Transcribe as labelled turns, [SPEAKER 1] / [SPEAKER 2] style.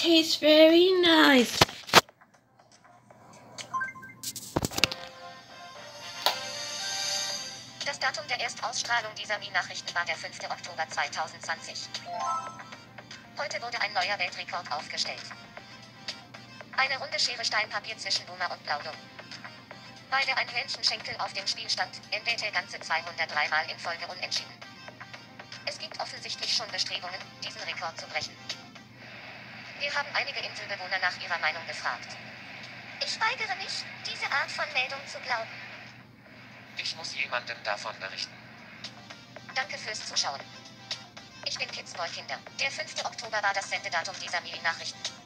[SPEAKER 1] tastes very nice.
[SPEAKER 2] Das Datum der Erstausstrahlung dieser Mi-Nachrichten war der 5. Oktober 2020. Heute wurde ein neuer Weltrekord aufgestellt. Eine runde Schere Steinpapier zwischen Boomer und Blaudum. Beide ein Hähnchenschenkel auf dem Spielstand, endete ganze 203 Mal in Folge unentschieden. Es gibt offensichtlich schon Bestrebungen, diesen Rekord zu brechen. Wir haben einige Inselbewohner nach ihrer Meinung gefragt.
[SPEAKER 3] Ich weigere mich, diese Art von Meldung zu glauben.
[SPEAKER 4] Ich muss jemandem davon berichten.
[SPEAKER 2] Danke fürs Zuschauen. Ich bin Kidsboy Kinder. Der 5. Oktober war das Sendedatum dieser Mini-Nachrichten.